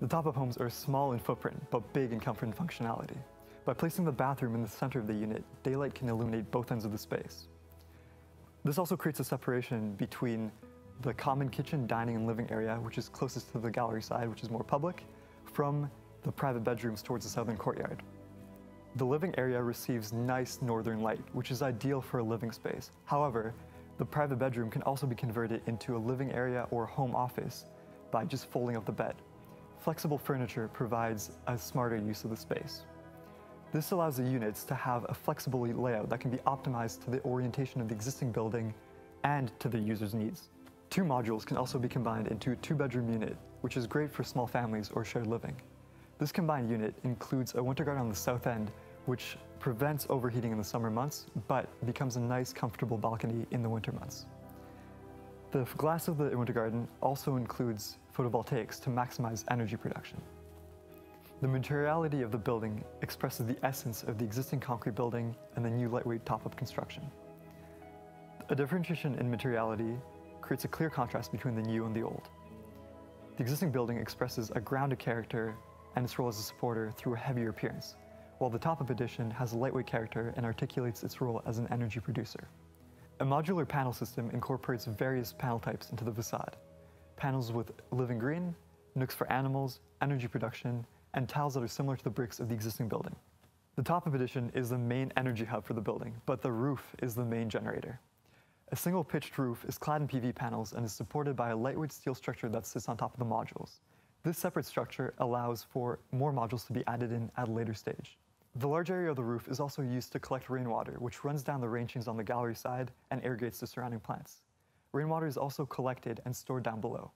The top-up homes are small in footprint, but big in comfort and functionality. By placing the bathroom in the center of the unit, daylight can illuminate both ends of the space. This also creates a separation between the common kitchen, dining, and living area, which is closest to the gallery side, which is more public, from the private bedrooms towards the southern courtyard. The living area receives nice northern light, which is ideal for a living space. However, the private bedroom can also be converted into a living area or home office by just folding up the bed. Flexible furniture provides a smarter use of the space. This allows the units to have a flexible layout that can be optimized to the orientation of the existing building and to the user's needs. Two modules can also be combined into a two-bedroom unit, which is great for small families or shared living. This combined unit includes a winter garden on the south end, which prevents overheating in the summer months, but becomes a nice, comfortable balcony in the winter months. The glass of the winter garden also includes photovoltaics to maximize energy production. The materiality of the building expresses the essence of the existing concrete building and the new lightweight top-up construction. A differentiation in materiality creates a clear contrast between the new and the old. The existing building expresses a grounded character and its role as a supporter through a heavier appearance, while the top-up edition has a lightweight character and articulates its role as an energy producer. A modular panel system incorporates various panel types into the facade. Panels with living green, nooks for animals, energy production, and tiles that are similar to the bricks of the existing building. The top-up addition is the main energy hub for the building, but the roof is the main generator. A single pitched roof is clad in PV panels and is supported by a lightweight steel structure that sits on top of the modules. This separate structure allows for more modules to be added in at a later stage. The large area of the roof is also used to collect rainwater, which runs down the rain on the gallery side and irrigates the surrounding plants. Rainwater is also collected and stored down below.